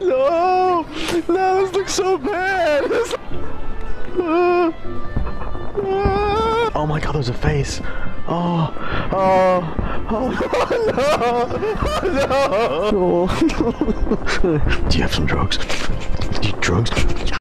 no! No, this looks so bad! This- oh my god, there's a face. Oh, oh, oh, no, oh, no. Do you have some drugs? Do you drugs?